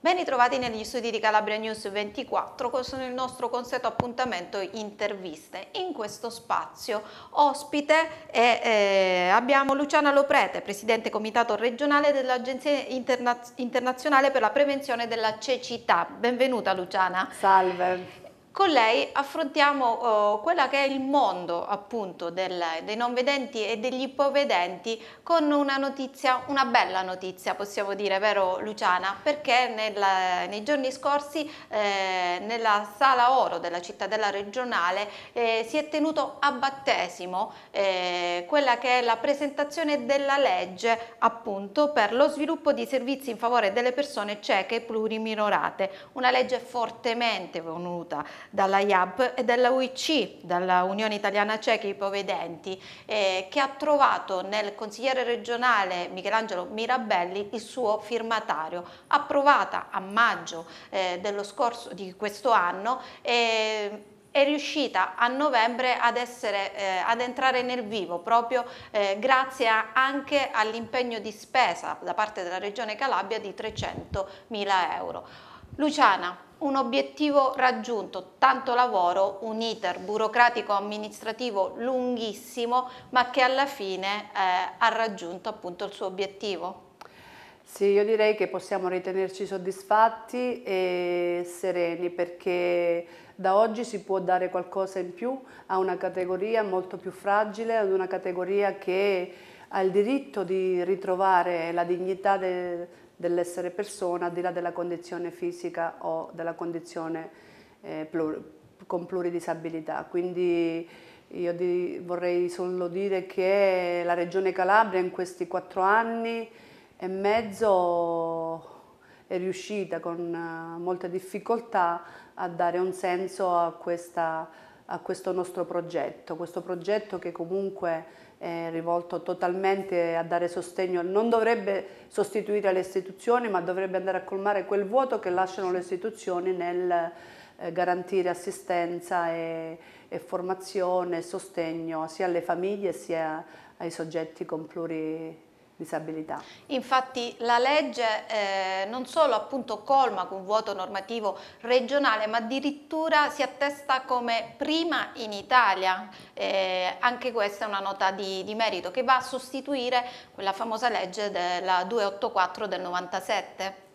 Ben ritrovati negli studi di Calabria News 24 con il nostro consueto appuntamento interviste. In questo spazio ospite è, eh, abbiamo Luciana Loprete, Presidente Comitato Regionale dell'Agenzia Interna Internazionale per la Prevenzione della Cecità. Benvenuta Luciana. Salve. Con lei affrontiamo uh, quella che è il mondo appunto del, dei non vedenti e degli ipovedenti con una notizia, una bella notizia possiamo dire, vero Luciana? Perché nel, nei giorni scorsi eh, nella sala oro della cittadella regionale eh, si è tenuto a battesimo eh, quella che è la presentazione della legge appunto per lo sviluppo di servizi in favore delle persone cieche e pluriminorate, una legge fortemente voluta dalla IAB e dalla UIC, dalla Unione Italiana Ciechi Ipovedenti, eh, che ha trovato nel consigliere regionale Michelangelo Mirabelli il suo firmatario, approvata a maggio eh, dello scorso di questo anno e è riuscita a novembre ad, essere, eh, ad entrare nel vivo proprio eh, grazie a, anche all'impegno di spesa da parte della Regione Calabria di 300 mila euro. Luciana, un obiettivo raggiunto, tanto lavoro, un iter burocratico amministrativo lunghissimo, ma che alla fine eh, ha raggiunto appunto il suo obiettivo. Sì, io direi che possiamo ritenerci soddisfatti e sereni perché da oggi si può dare qualcosa in più a una categoria molto più fragile, ad una categoria che ha il diritto di ritrovare la dignità del dell'essere persona al di là della condizione fisica o della condizione eh, plur con pluridisabilità. Quindi io di, vorrei solo dire che la Regione Calabria in questi quattro anni e mezzo è riuscita con uh, molte difficoltà a dare un senso a, questa, a questo nostro progetto, questo progetto che comunque è rivolto totalmente a dare sostegno, non dovrebbe sostituire le istituzioni ma dovrebbe andare a colmare quel vuoto che lasciano le istituzioni nel eh, garantire assistenza e, e formazione e sostegno sia alle famiglie sia ai soggetti con pluri disabilità. Infatti la legge eh, non solo appunto colma con vuoto normativo regionale ma addirittura si attesta come prima in Italia, eh, anche questa è una nota di, di, merito che va a sostituire quella famosa legge della 284 del 97.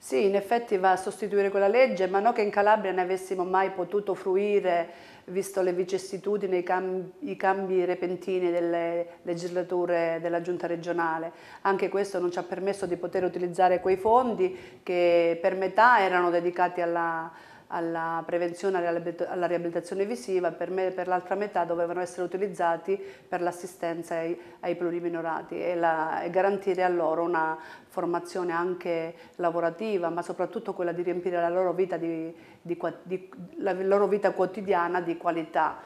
Sì, in effetti va a sostituire quella legge, ma non che in Calabria ne avessimo mai potuto fruire visto le vicissitudini, i cambi, i cambi repentini delle legislature della giunta regionale. Anche questo non ci ha permesso di poter utilizzare quei fondi che per metà erano dedicati alla, alla prevenzione e alla riabilitazione visiva, per, per l'altra metà dovevano essere utilizzati per l'assistenza ai, ai pluriminorati e, la, e, garantire a loro una formazione anche lavorativa, ma soprattutto quella di riempire la loro vita, di, di, di, la loro vita quotidiana di qualità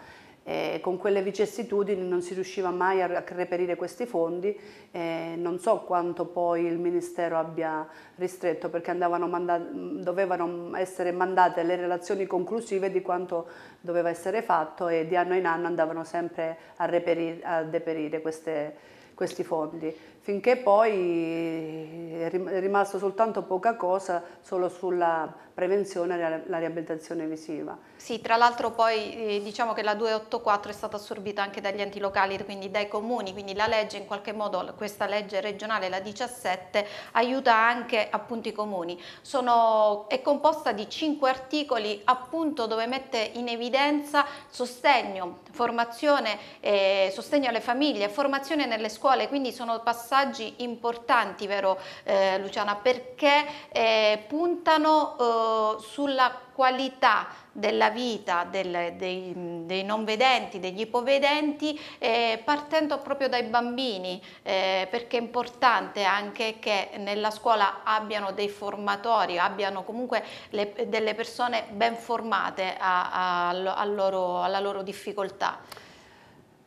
eh, con quelle vicissitudini non si riusciva mai a, reperire questi fondi, eh, non so quanto poi il Ministero abbia ristretto perché dovevano essere mandate le relazioni conclusive di quanto doveva essere fatto e di anno in anno andavano sempre a, reperire, a deperire queste, questi fondi, finché poi è rimasto soltanto poca cosa solo sulla prevenzione e la riabilitazione visiva. Sì, tra l'altro poi eh, diciamo che la 284 è stata assorbita anche dagli enti locali, quindi dai comuni, quindi la legge in qualche modo, questa legge regionale, la 17, aiuta anche appunto i comuni. Sono, è composta di cinque articoli appunto dove mette in evidenza sostegno, formazione, eh, sostegno alle famiglie, formazione nelle scuole, quindi sono passaggi importanti, vero eh, Luciana, perché eh, puntano eh, sulla qualità della vita del, dei, dei, non vedenti, degli ipovedenti, eh, partendo proprio dai bambini, eh, perché è importante anche che nella scuola abbiano dei formatori, abbiano comunque le, delle persone ben formate a, a, a loro, alla loro difficoltà.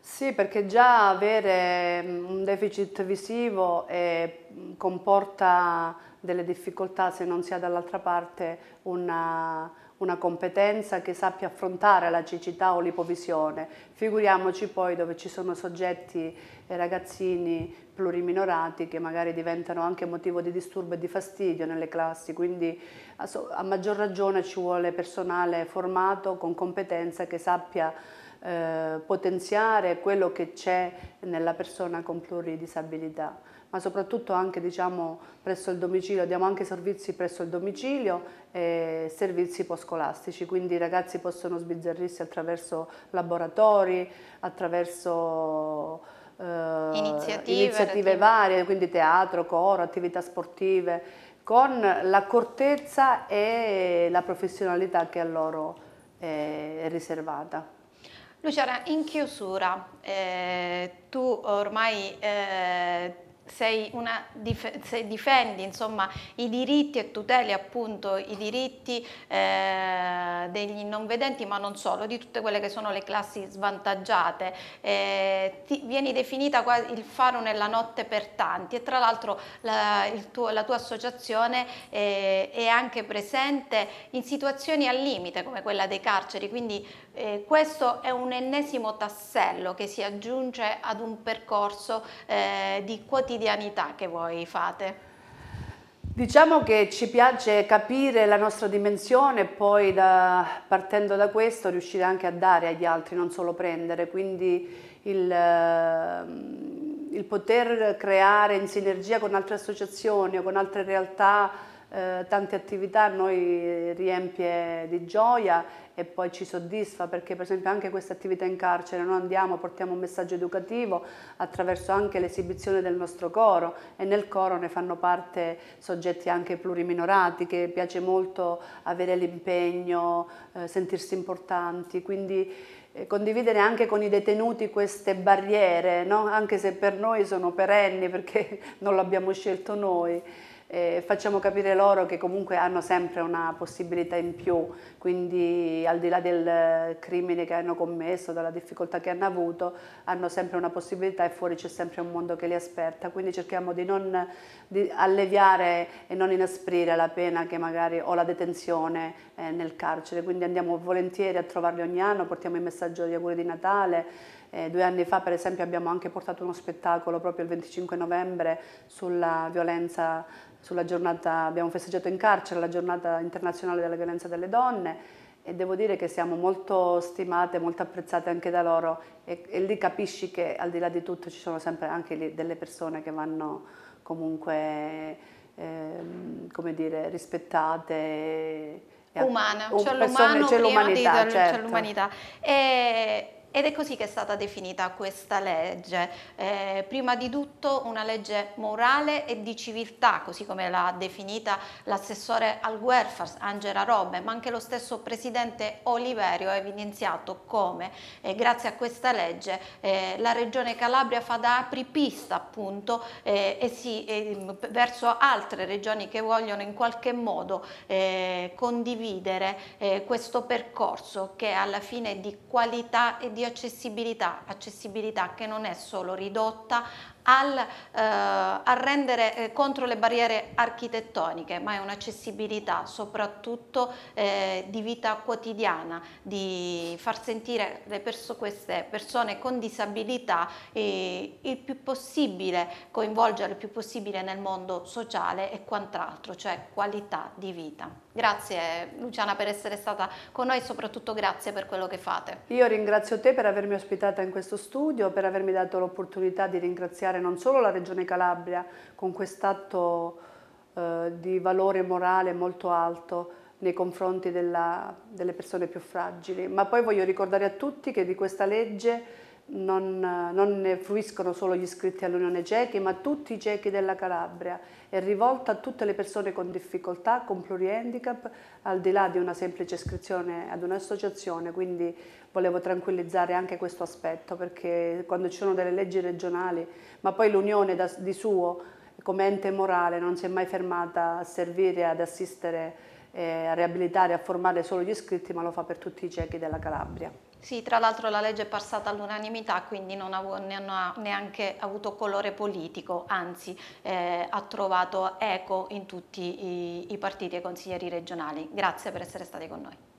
Sì, perché già avere mm, un deficit visivo eh, comporta delle difficoltà se non si ha dall'altra parte una, una competenza che sappia affrontare la cecità o l'ipovisione. Figuriamoci poi dove ci sono soggetti e ragazzini pluriminorati che magari diventano anche motivo di disturbo e di fastidio nelle classi, quindi a, maggior ragione ci vuole personale formato con competenza che sappia eh, potenziare quello che c'è nella persona con pluridisabilità ma soprattutto anche diciamo, presso il domicilio, diamo anche servizi presso il domicilio e servizi post-scolastici, quindi i ragazzi possono sbizzarrirsi attraverso laboratori, attraverso eh, iniziative, iniziative varie, quindi teatro, coro, attività sportive, con l'accortezza e la professionalità che a loro è riservata. Luciana, in chiusura, eh, tu ormai eh, una, se difendi insomma, i diritti e tuteli appunto i diritti eh, degli non vedenti ma non solo, di tutte quelle che sono le classi svantaggiate, eh, ti, vieni definita quasi il faro nella notte per tanti e tra l'altro la, la, tua associazione eh, è anche presente in situazioni al limite come quella dei carceri, quindi eh, questo è un ennesimo tassello che si aggiunge ad un percorso eh, di quotidianità che voi fate. Diciamo che ci piace capire la nostra dimensione e poi da, partendo da questo riuscire anche a dare agli altri, non solo prendere, quindi il, il poter creare in sinergia con altre associazioni o con altre realtà eh, tante attività noi riempie di gioia e poi ci soddisfa perché per esempio anche queste attività in carcere noi andiamo, portiamo un messaggio educativo attraverso anche l'esibizione del nostro coro e nel coro ne fanno parte soggetti anche pluriminorati che piace molto avere l'impegno, eh, sentirsi importanti, quindi eh, condividere anche con i detenuti queste barriere, no? anche se per noi sono perenni perché non l'abbiamo scelto noi eh, facciamo capire loro che comunque hanno sempre una possibilità in più, quindi al di là del crimine che hanno commesso, dalla difficoltà che hanno avuto, hanno sempre una possibilità e fuori c'è sempre un mondo che li aspetta, quindi cerchiamo di non di alleviare e non inasprire la pena che magari o la detenzione eh, nel carcere, quindi andiamo volentieri a trovarli ogni anno, portiamo il messaggio di auguri di Natale, eh, due anni fa per esempio abbiamo anche portato uno spettacolo proprio il 25 novembre sulla violenza sulla giornata, abbiamo festeggiato in carcere la giornata internazionale della violenza delle donne e devo dire che siamo molto stimate, molto apprezzate anche da loro e, e lì capisci che al di là di tutto ci sono sempre anche lì delle persone che vanno comunque eh, come dire, rispettate. Umana, c'è l'umanità. Certo. Ed è così che è stata definita questa legge. Eh, prima di tutto una legge morale e di civiltà, così come l'ha definita l'assessore al welfare Angela Robbe, ma anche lo stesso presidente Oliverio ha evidenziato come eh, grazie a questa legge eh, la regione Calabria fa da apripista appunto eh, e si, eh, verso altre regioni che vogliono in qualche modo eh, condividere questo percorso che alla fine è di qualità e di accessibilità, accessibilità che non è solo ridotta al, eh, a rendere eh, contro le barriere architettoniche, ma è un'accessibilità soprattutto eh, di vita quotidiana, di far sentire perso queste persone con disabilità il più possibile, coinvolgere il più possibile nel mondo sociale e quant'altro, cioè qualità di vita. Grazie Luciana per essere stata con noi e soprattutto grazie per quello che fate. Io ringrazio te per avermi ospitata in questo studio, per avermi dato l'opportunità di ringraziare ringraziare non solo la Regione Calabria con quest'atto eh, di valore morale molto alto nei confronti della, delle persone più fragili, ma poi voglio ricordare a tutti che di questa legge non, non ne fruiscono solo gli iscritti all'Unione Ciechi, ma tutti i ciechi della Calabria. È rivolta a tutte le persone con difficoltà, con plurihandicap, al di là di una semplice iscrizione ad un'associazione, quindi volevo tranquillizzare anche questo aspetto, perché quando ci sono delle leggi regionali, ma poi l'Unione di suo, come ente morale, non si è mai fermata a servire, ad assistere, eh, a riabilitare, a formare solo gli iscritti, ma lo fa per tutti i ciechi della Calabria. Sì, tra l'altro la legge è passata all'unanimità, quindi non, ha neanche avuto colore politico, anzi eh, ha trovato eco in tutti i, i partiti e consiglieri regionali. Grazie per essere stati con noi.